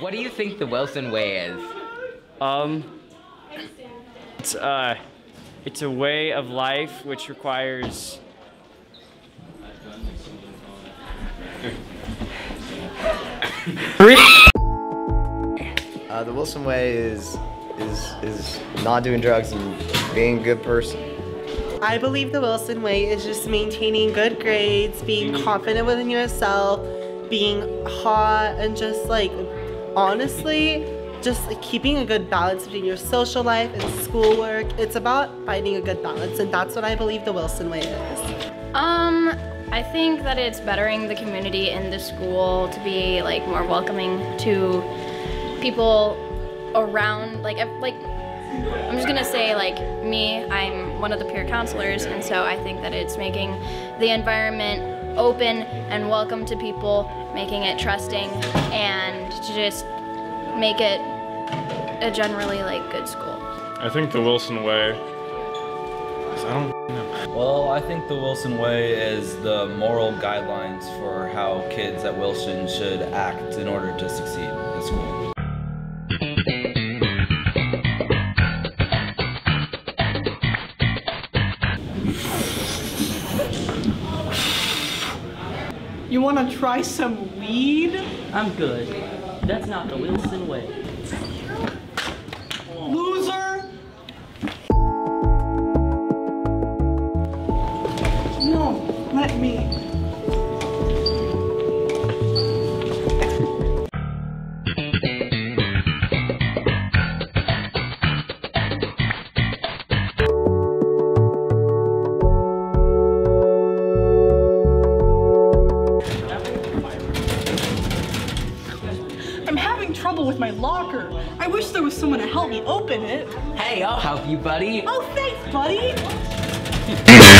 What do you think the Wilson Way is? Um, it's uh, it's a way of life which requires. Uh, the Wilson way is is is not doing drugs and being a good person. I believe the Wilson way is just maintaining good grades, being confident within yourself, being hot, and just like honestly, just like, keeping a good balance between your social life and schoolwork. It's about finding a good balance, and that's what I believe the Wilson way is. Um, I think that it's bettering the community in the school to be like more welcoming to people around like like I'm just gonna say like me I'm one of the peer counselors and so I think that it's making the environment open and welcome to people making it trusting and to just make it a generally like good school. I think the Wilson way. I don't know. Well, I think the Wilson Way is the moral guidelines for how kids at Wilson should act in order to succeed in school. You want to try some weed? I'm good. That's not the Wilson way. Loser! No, let me. I'm having trouble with my locker. I wish there was someone to help me open it. Hey, I'll help you, buddy. Oh, thanks, buddy.